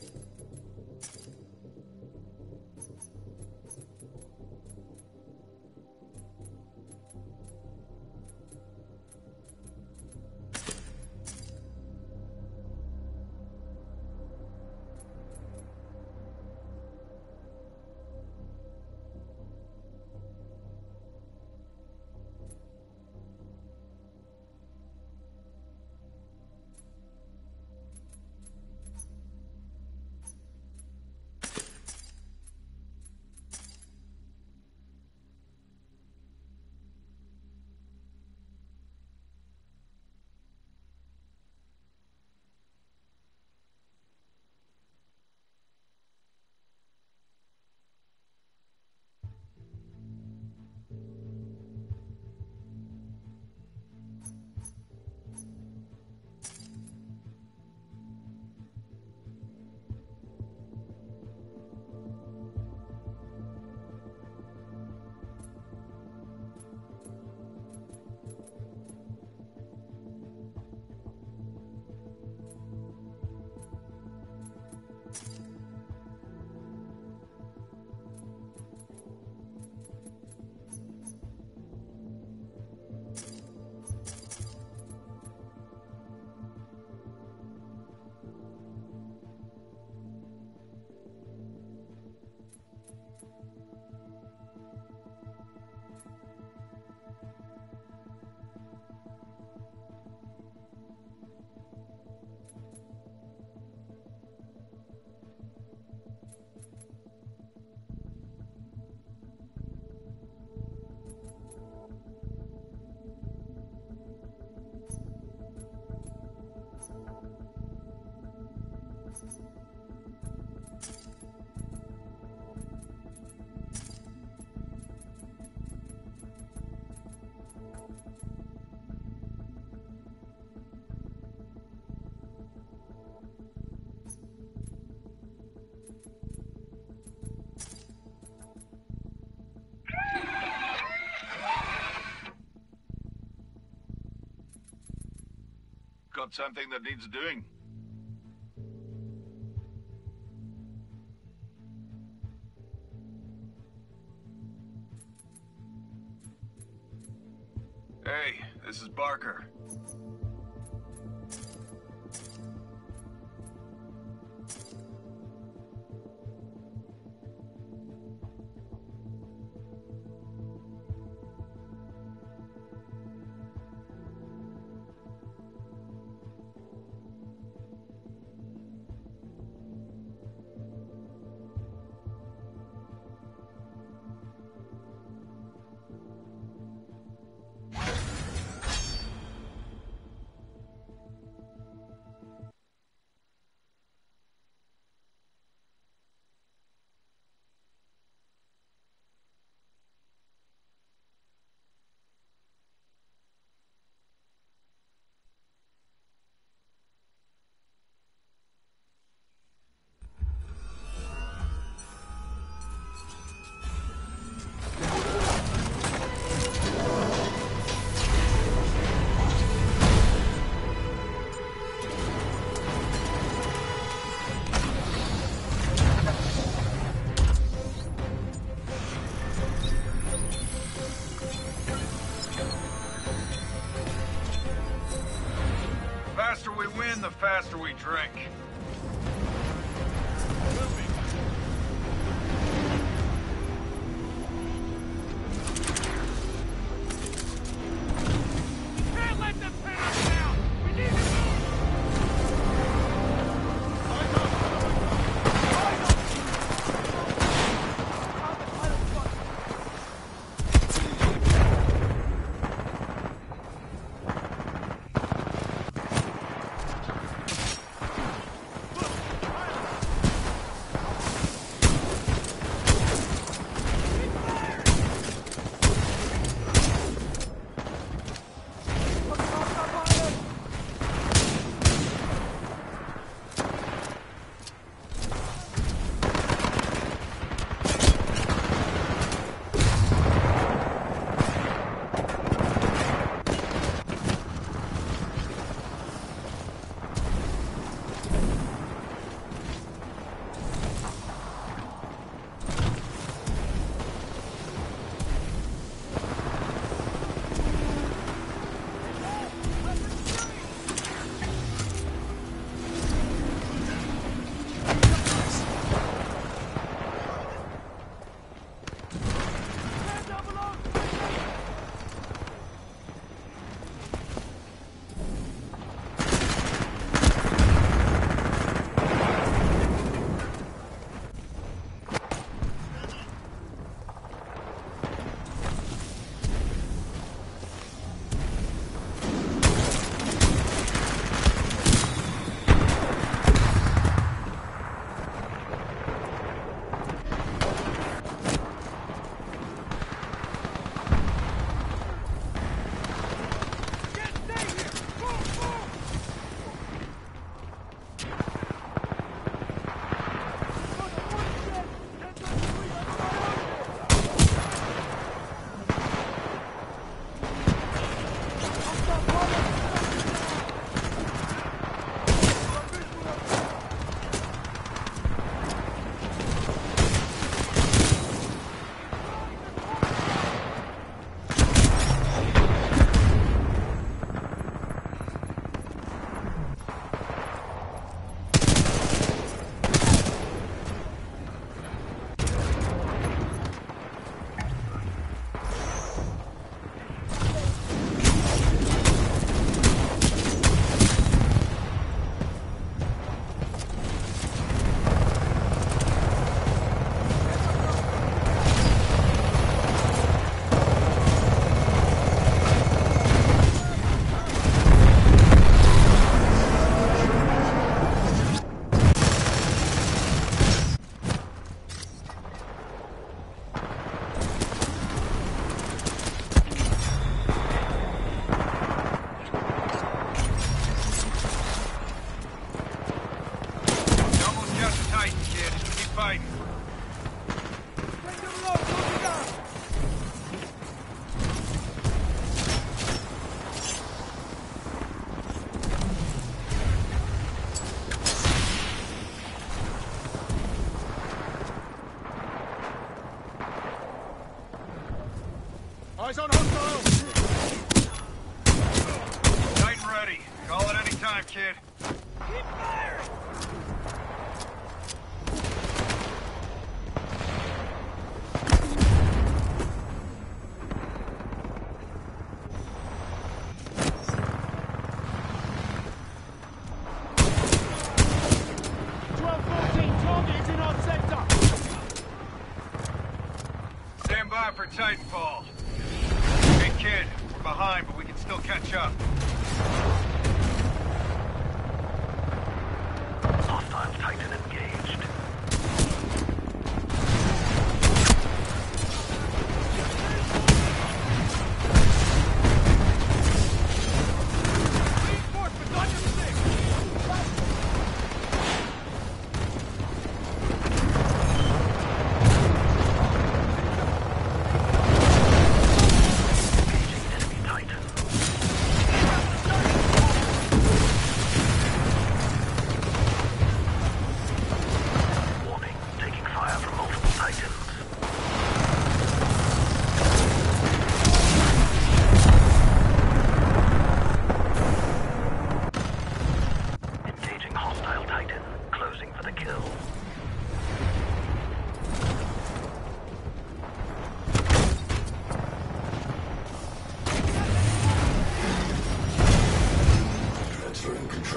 you about something that needs doing. Hey, this is Barker. Faster we win, the faster we drink. Tight and ready. Call it any time, kid. Keep firing!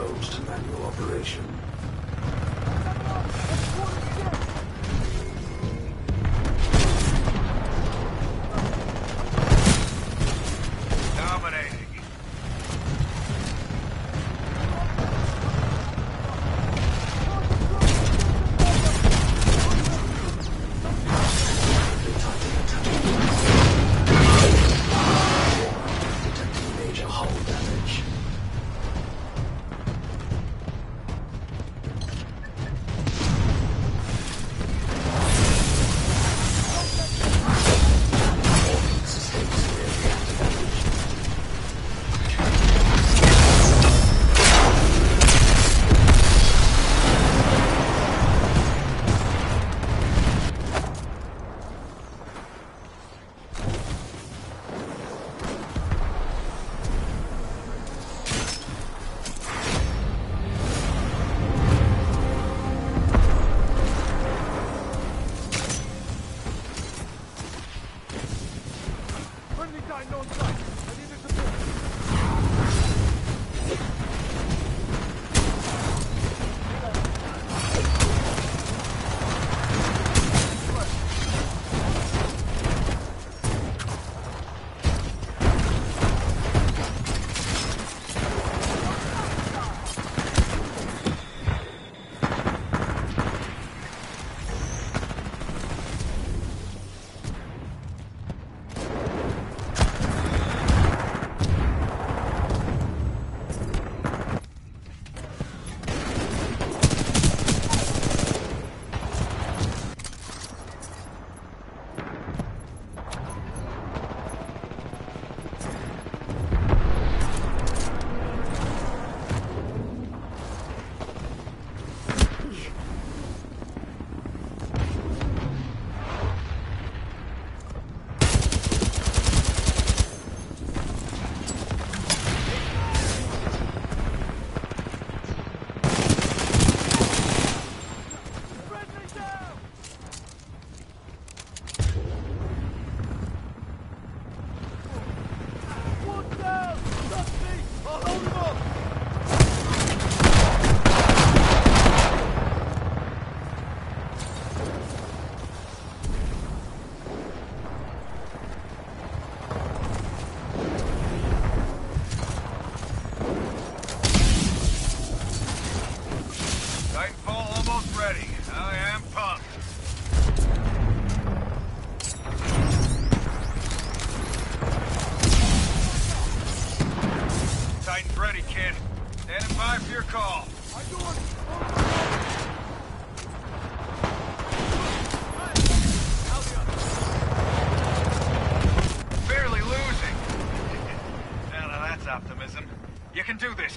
controls to manual operation.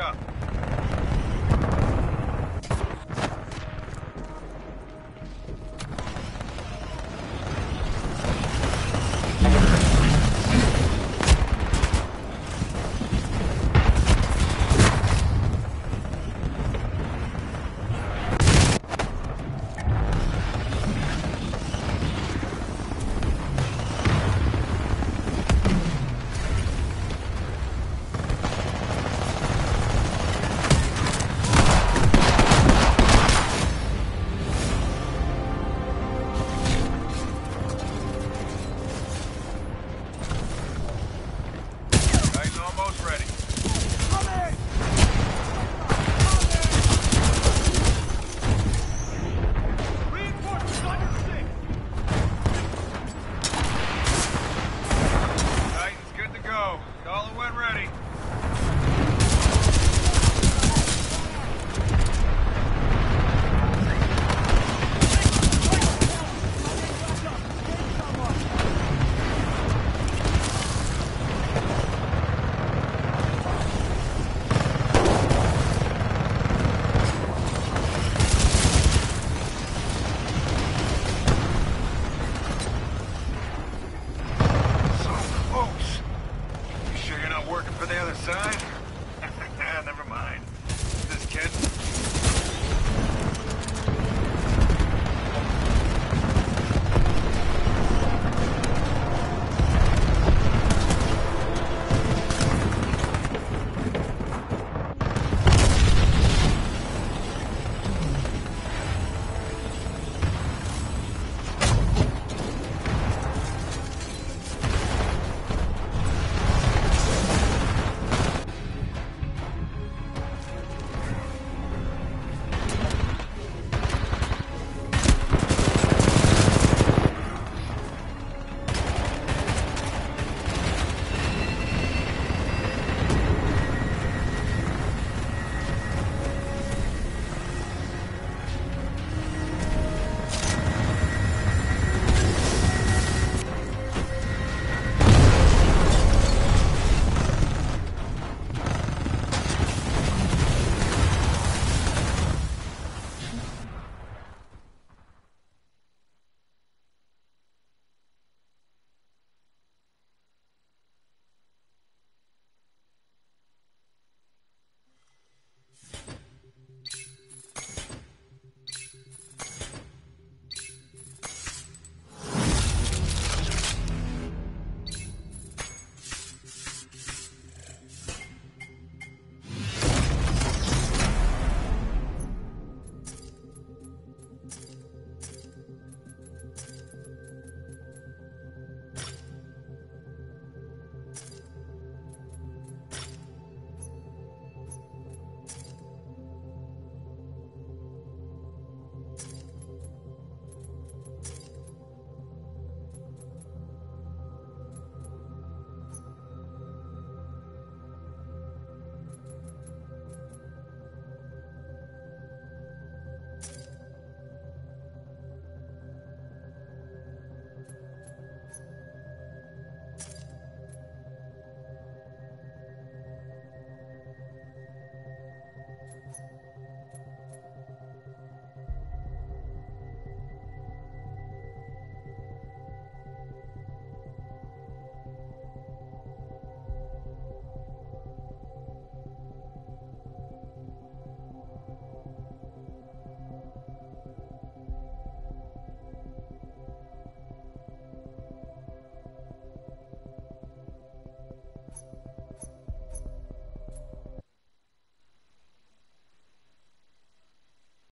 up.